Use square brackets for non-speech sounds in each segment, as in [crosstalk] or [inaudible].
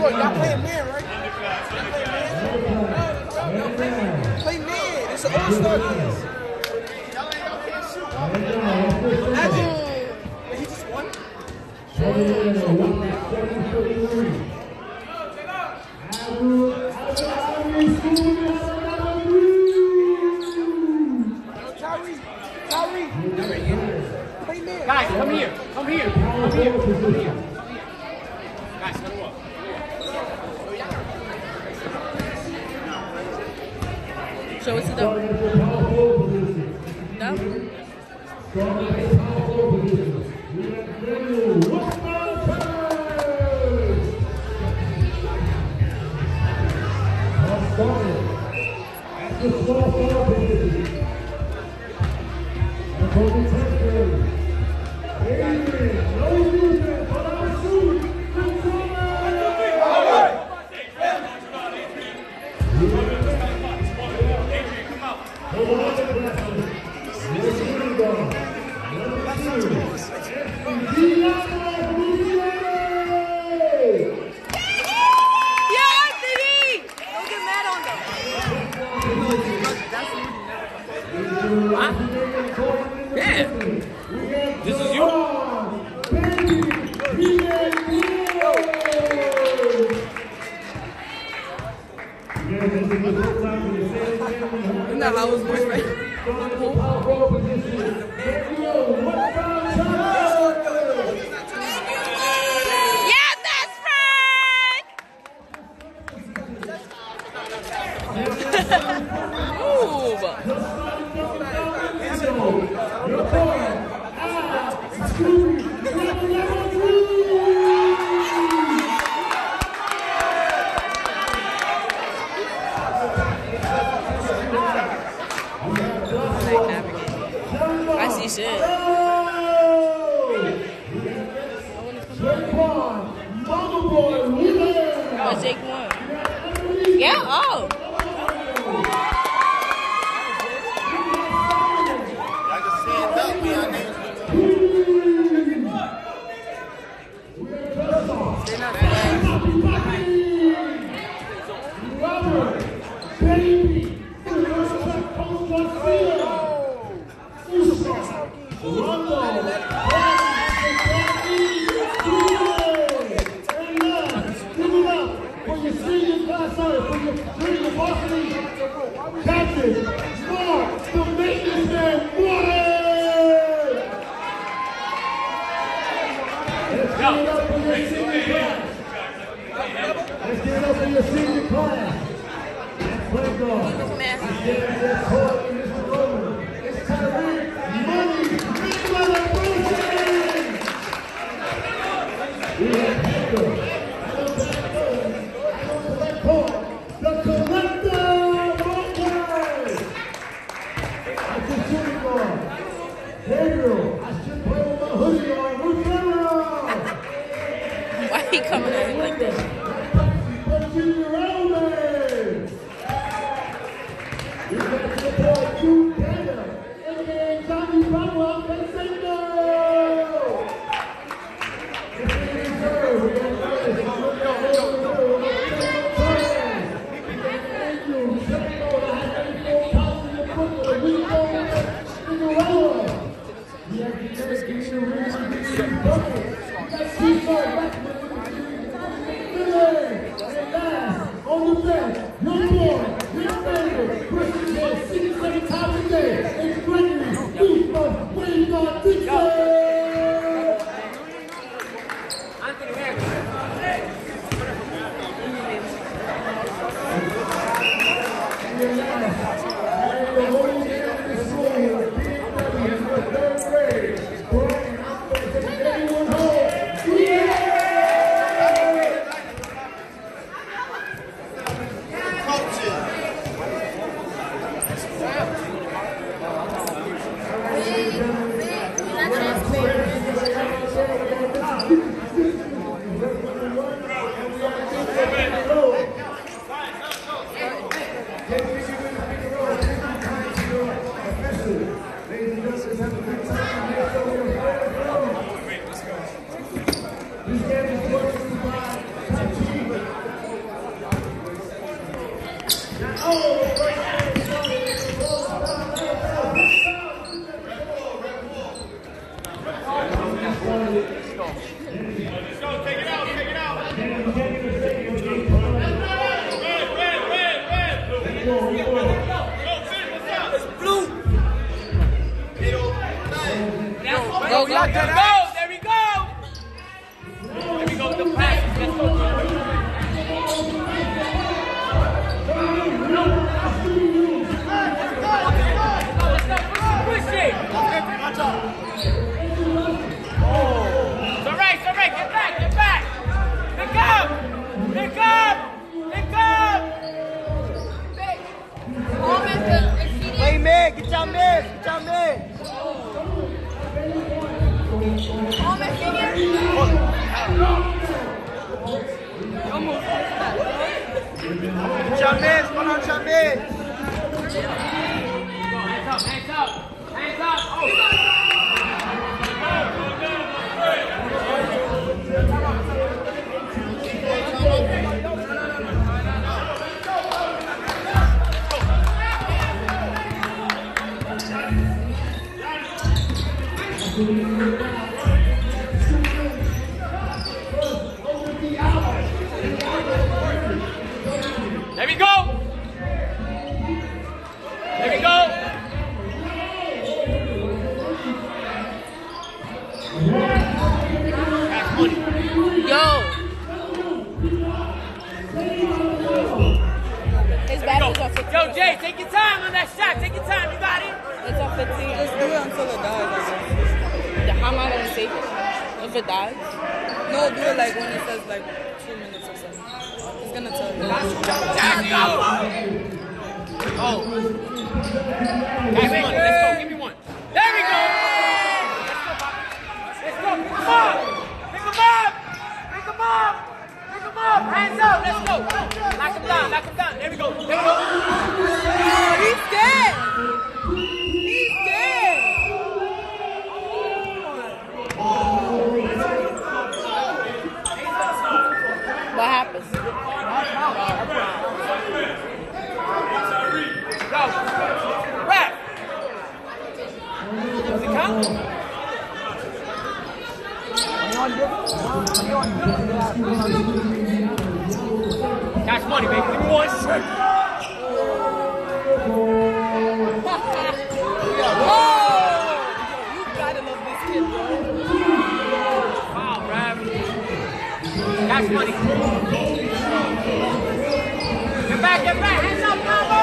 short. Y'all playing man, right? Y'all playing man? Play man. It's an all-star game. Imagine. He just won. Kyrie. Kyrie. Play man. Come here. Come here. Come here. Come here. Guys, come up. Show it to them. No? I see shit. Oh, won. Yeah, oh. They're not bad. Captain, Mark, the maintenance man! Let's give it up for your senior class. Let's give it up for your senior class. Guard. Man. Getting this court in Go, go, go, go, go. back. Get back, get back. Hands up, combo!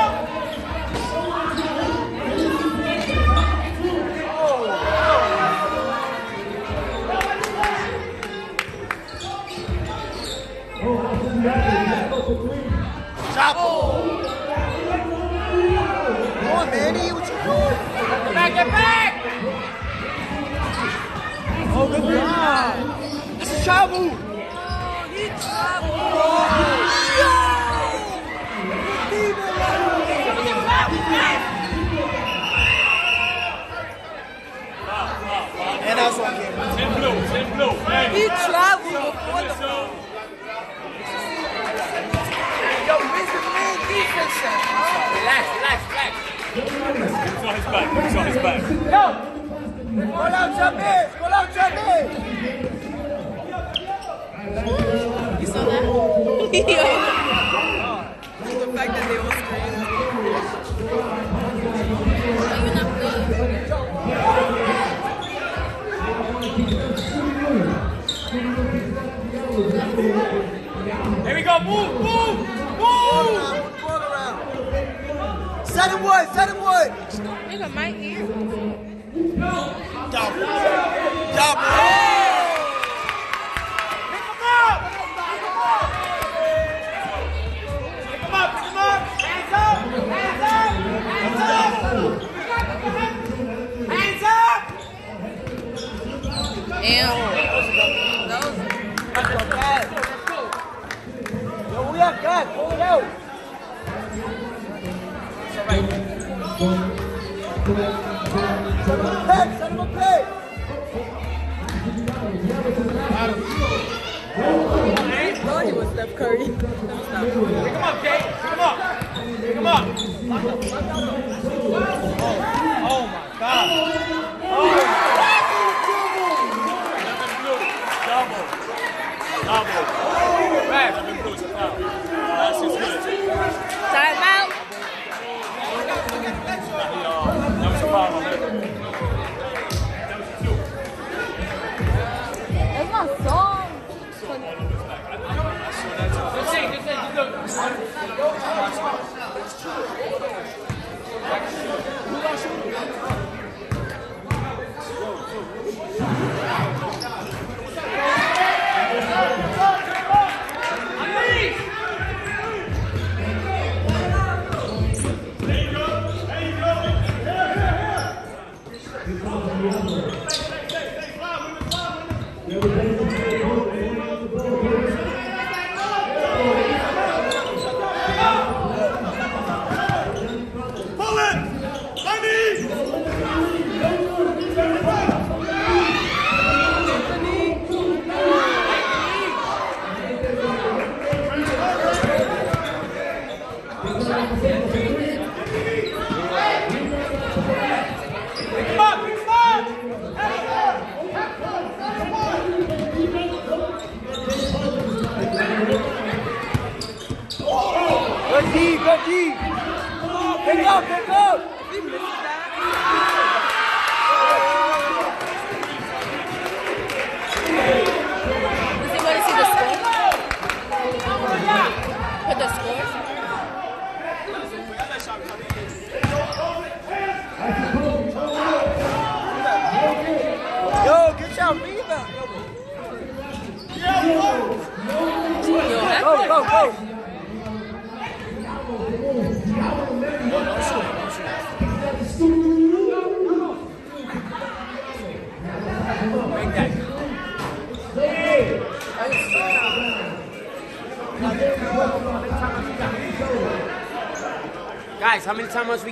Chop. Come on, Manny. What you doing? Get back, get back. Oh, good job. That's a chop move. And that's one game. Ten blue, ten blue. He. Yo, main on his back. On his back. Yo. Call out Jabez. Call out Jabez saw that? [laughs] the fact that they all. Here we go, move, move, move! Set him wood, set him wood! Nigga, my ear. Double. Double. Come on, Kate. Come on. Come on. Oh, oh my God.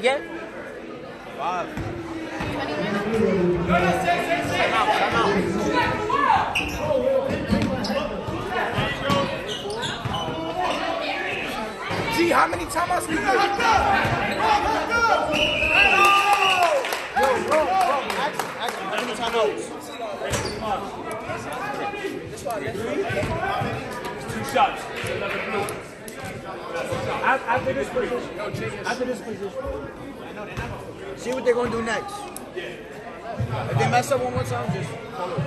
again? Five. Out, out. Gee, how many times we got? Two shots. After this position. After this position. See what they're going to do next. If they mess up one more time, just follow.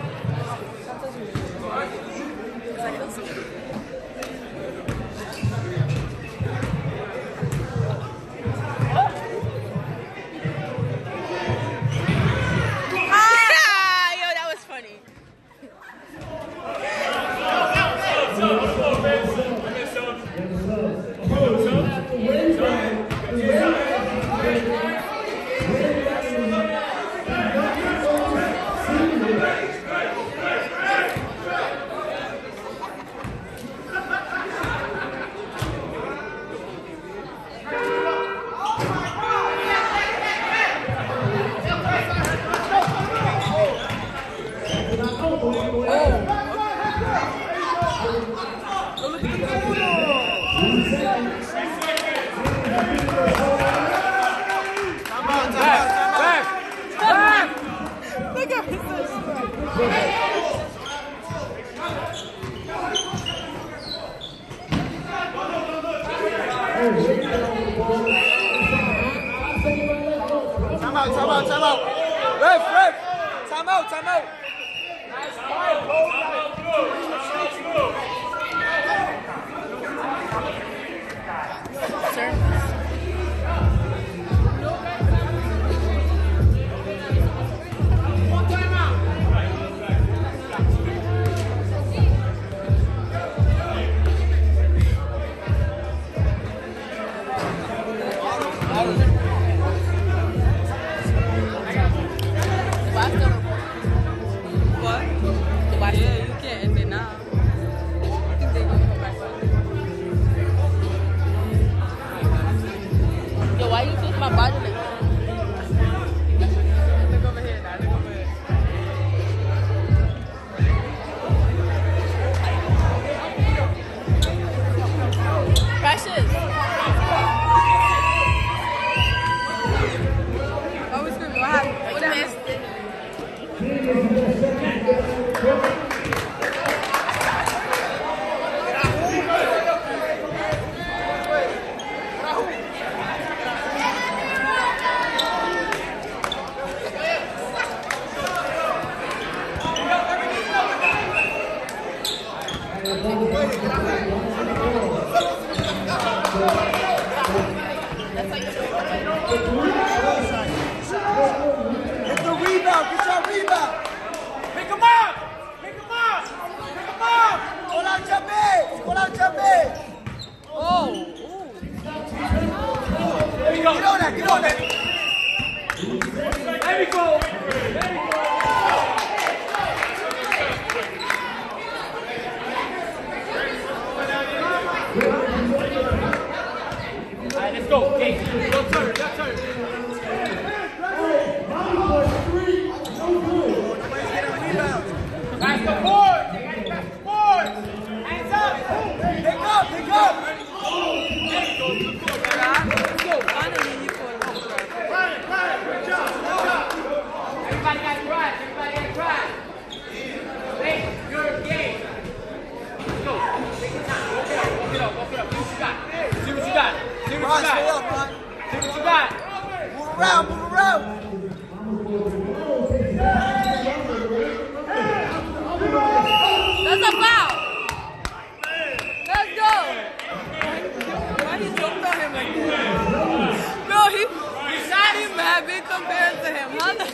Mad compared to him. How the,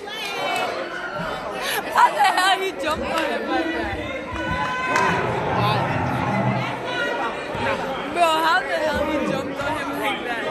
how the hell he jumped on him like that? Bro, how the hell he jumped on him like that?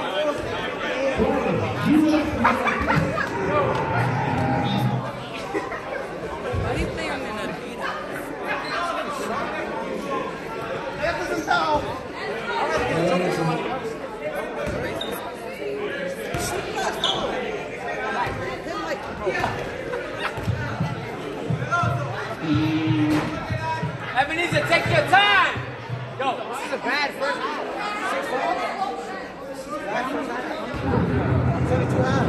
Your time. Yo, this is a bad first. Six Bad first half. 22 hours.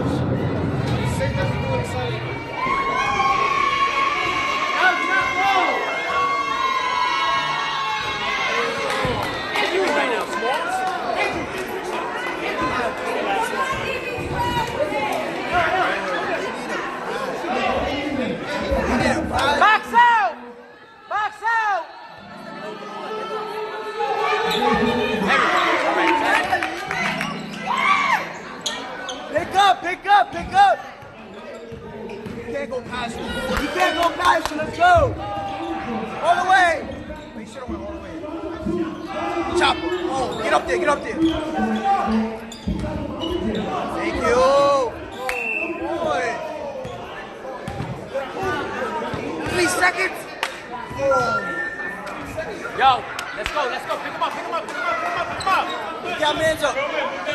Past you. Can't go past. Let's go. All the way. Wait, should have went all the way. Chopper. Oh, get up there. Get up there. Thank you. Oh, boy. Three seconds. Oh. Yo, let's go, let's go. Pick him up, pick him up, pick him up, pick him up, pick him up. Pick man's up. Pick up,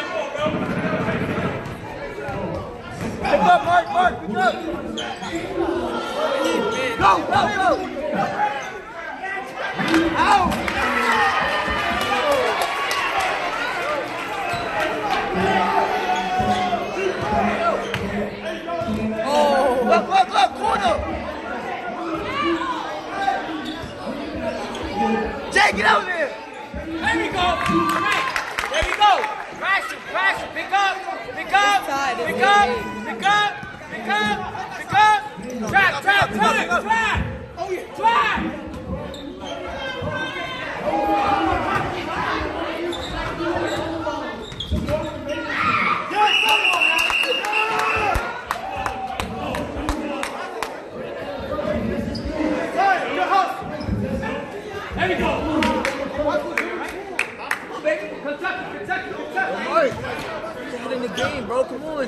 Mark, Mark, pick up. Go, go, go. Out. Oh, look, look, look, corner. Jay, get out there. There we go. There we go. Crash it, crash it. Pick up, pick up, pick up, pick up, pick up, pick up. Trap, trap, trap, trap. Oh yeah, trap. There we go. Baby, Kentucky, Kentucky, Kentucky. Get in the game, bro. Come on.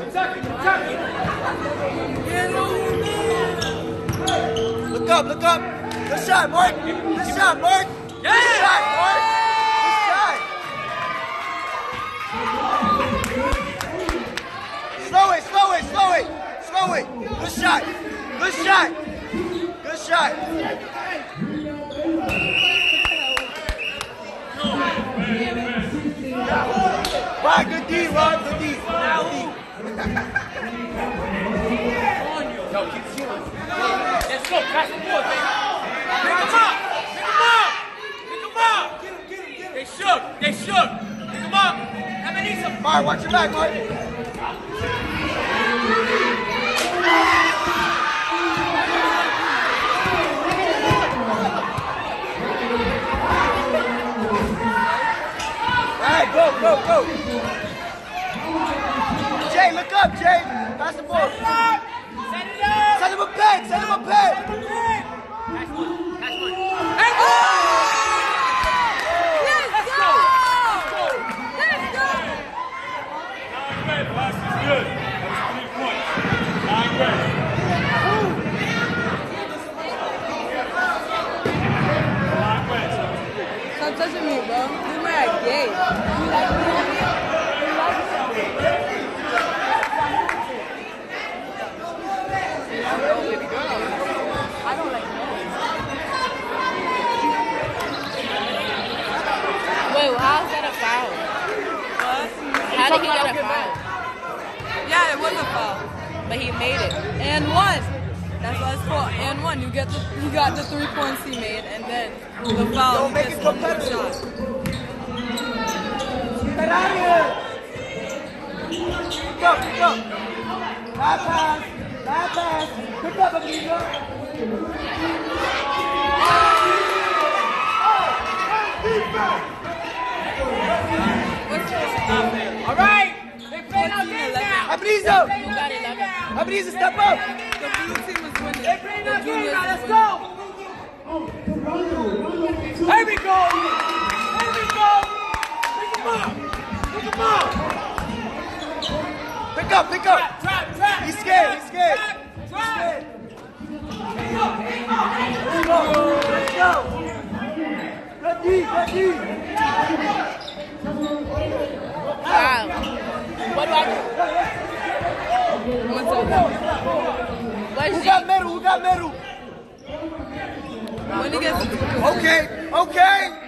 Look up, look up. Good shot, Mark. Good shot, Mark. Good shot, Mark. Good shot. Slow it, slow it, slow it, slow it. Good shot. Good shot. Good shot. Ron, good D, Ron, good D. Yo, keep. Let's go. Pass the ball, baby. Pick him up. Pick him up. Pick him up. They shook. They shook. Pick him up. Ebenezer. Mark, watch your back, Mark. Go, go, go. Pick up, Jay. Pass the ball. Set it up. Set it up. Set him a pick. Set him a pick. Let's, go. Let's go. Nine. Last is good. Three points. Nine bro. You were at gay. You like me. How did he get a about foul? Yeah, it was a foul, but he made it and one. That's why it's called and one. You get the he got the three points he made, and then the foul. Don't make gets it one more competitive. shot. Get out of here. Pick up, pick up. Bad pass. Bad pass. Pick up, Amiga. What's your All right. They play our game now. Abrizo. You got 11. Abrizo, step up. The blue team is winning. They play The our game now. Let's go. Here we go. Here we go. Pick him up. Pick him up. Pick up, pick up. Trap, trap. He's scared, he's scared. Trap, trap. Let's go. Let's go. Good D, good D. Wow. What do I do? What's up? What's Who got middle? Who got middle? When he gets Okay, okay.